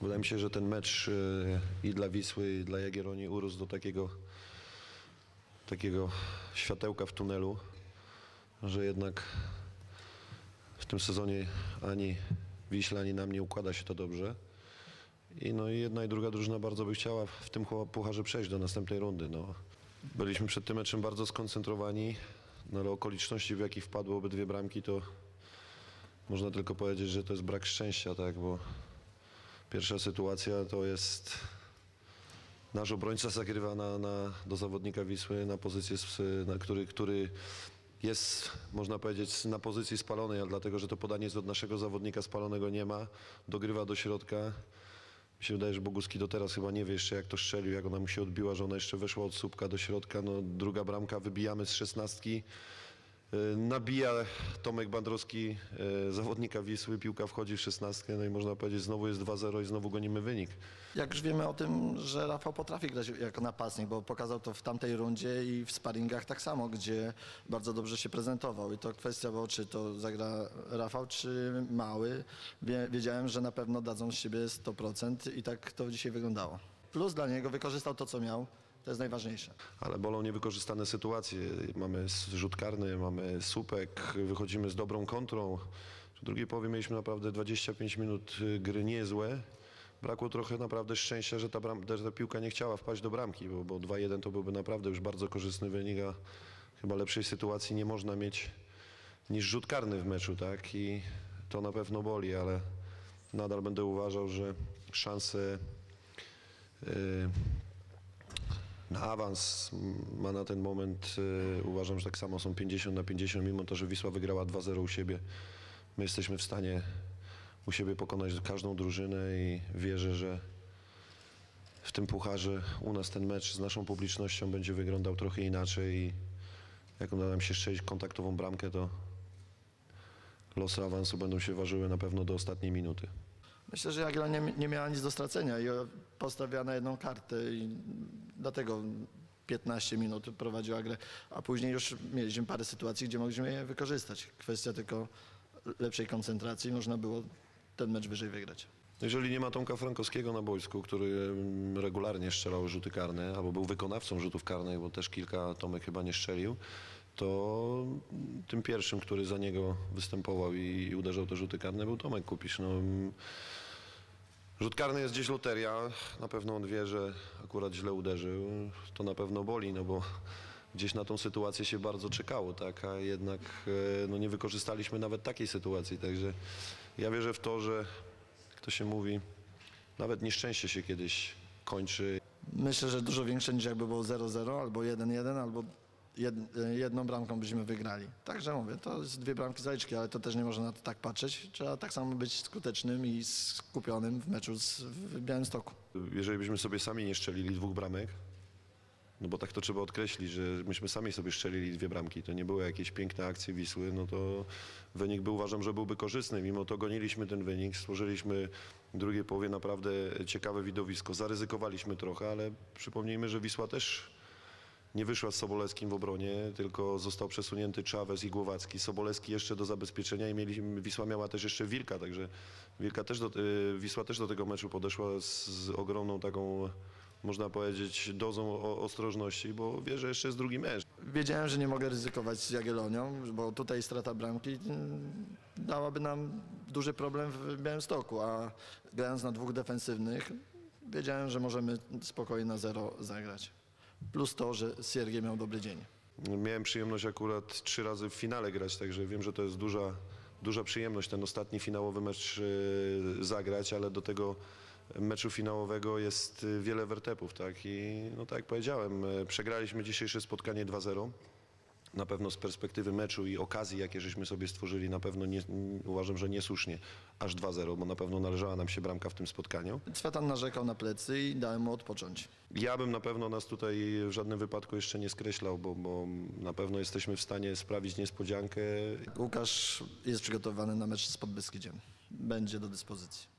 Wydaje mi się, że ten mecz e, i dla Wisły, i dla Jagiellonii urósł do takiego, takiego światełka w tunelu, że jednak w tym sezonie ani Wiśle, ani nam nie układa się to dobrze. I no i jedna i druga drużyna bardzo by chciała w tym pucharze przejść do następnej rundy. No. Byliśmy przed tym meczem bardzo skoncentrowani, no ale okoliczności, w jakich wpadły obydwie bramki, to można tylko powiedzieć, że to jest brak szczęścia, tak, bo pierwsza sytuacja to jest nasz obrońca zagrywa na, na, do zawodnika Wisły na pozycję, na który, który jest, można powiedzieć, na pozycji spalonej, ale dlatego, że to podanie jest od naszego zawodnika spalonego nie ma, dogrywa do środka. Mi się wydaje, że Boguski do teraz chyba nie wie jeszcze jak to strzelił, jak ona mu się odbiła, że ona jeszcze weszła od słupka do środka. No, druga bramka, wybijamy z szesnastki. Yy, Nabija Tomek Bandrowski, yy, zawodnika Wisły, piłka wchodzi w szesnastkę, no i można powiedzieć znowu jest 2-0 i znowu gonimy wynik. Jak już wiemy o tym, że Rafał potrafi grać jako napastnik, bo pokazał to w tamtej rundzie i w sparingach tak samo, gdzie bardzo dobrze się prezentował. I to kwestia było, czy to zagra Rafał, czy Mały. Wie, wiedziałem, że na pewno dadzą z siebie 100% i tak to dzisiaj wyglądało. Plus dla niego wykorzystał to, co miał. To jest najważniejsze. Ale bolą niewykorzystane sytuacje. Mamy rzut karny, mamy słupek, wychodzimy z dobrą kontrą. W drugiej połowie mieliśmy naprawdę 25 minut y, gry niezłe. Brakło trochę naprawdę szczęścia, że ta, bram, że ta piłka nie chciała wpaść do bramki, bo, bo 2-1 to byłby naprawdę już bardzo korzystny wynik, a chyba lepszej sytuacji nie można mieć niż rzut karny w meczu, tak? I to na pewno boli, ale nadal będę uważał, że szanse y, na awans ma na ten moment, y, uważam, że tak samo są 50 na 50, mimo to, że Wisła wygrała 2-0 u siebie. My jesteśmy w stanie u siebie pokonać każdą drużynę i wierzę, że w tym pucharze u nas ten mecz z naszą publicznością będzie wyglądał trochę inaczej i jak uda nam się strzelić kontaktową bramkę, to losy awansu będą się ważyły na pewno do ostatniej minuty. Myślę, że Jagiella nie, nie miała nic do stracenia i postawiła na jedną kartę i dlatego 15 minut prowadziła grę, a później już mieliśmy parę sytuacji, gdzie mogliśmy je wykorzystać. Kwestia tylko lepszej koncentracji, można było ten mecz wyżej wygrać. Jeżeli nie ma Tomka Frankowskiego na boisku, który mm, regularnie strzelał rzuty karne, albo był wykonawcą rzutów karnych, bo też kilka Tomek chyba nie strzelił, to mm, tym pierwszym, który za niego występował i, uderzał te rzuty karne, był Tomek Kupisz. No, mm, rzut karny jest gdzieś loteria, na pewno on wie, że akurat źle uderzył, to na pewno boli, no bo gdzieś na tą sytuację się bardzo czekało, tak, a jednak e, no, nie wykorzystaliśmy nawet takiej sytuacji, także ja wierzę w to, że to się mówi, nawet nieszczęście się kiedyś kończy. Myślę, że dużo większe niż jakby było 0-0 albo 1-1, albo jed, jedną bramką byśmy wygrali. Także mówię, to jest dwie bramki zaliczki, ale to też nie można na to tak patrzeć. Trzeba tak samo być skutecznym i skupionym w meczu z, w Białymstoku. Jeżeli byśmy sobie sami nie strzelili dwóch bramek, no bo tak to trzeba odkreślić, że myśmy sami sobie strzelili dwie bramki, to nie były jakieś piękne akcje Wisły, no to wynik był, uważam, że byłby korzystny. Mimo to goniliśmy ten wynik, stworzyliśmy w drugiej połowie naprawdę ciekawe widowisko. Zaryzykowaliśmy trochę, ale przypomnijmy, że Wisła też nie wyszła z Sobolewskim w obronie, tylko został przesunięty Czawes i Głowacki. Sobolewski jeszcze do zabezpieczenia i mieli, Wisła miała też jeszcze Wilka, także Wilka też do, y, Wisła też do tego meczu podeszła z, z ogromną taką, można powiedzieć, dozą ostrożności, bo wie, że jeszcze jest drugi mecz. Wiedziałem, że nie mogę ryzykować z Jagiellonią, bo tutaj strata bramki mm, dałaby nam duży problem w Białymstoku, a grając na dwóch defensywnych, wiedziałem, że możemy spokojnie na zero zagrać. Plus to, że Siergiej miał dobry dzień. Miałem przyjemność akurat trzy razy w finale grać, także wiem, że to jest duża, duża przyjemność ten ostatni finałowy mecz y, zagrać, ale do tego meczu finałowego jest y, wiele wertepów, tak? I no tak jak powiedziałem, y, przegraliśmy dzisiejsze spotkanie 2-0. Na pewno z perspektywy meczu i okazji, jakie żeśmy sobie stworzyli, na pewno nie, uważam, że niesłusznie aż 2-0, bo na pewno należała nam się bramka w tym spotkaniu. Cwetan narzekał na plecy i dałem mu odpocząć. Ja bym na pewno nas tutaj w żadnym wypadku jeszcze nie skreślał, bo, bo na pewno jesteśmy w stanie sprawić niespodziankę. Łukasz jest przygotowany na mecz z Podbeskidziem. Będzie do dyspozycji.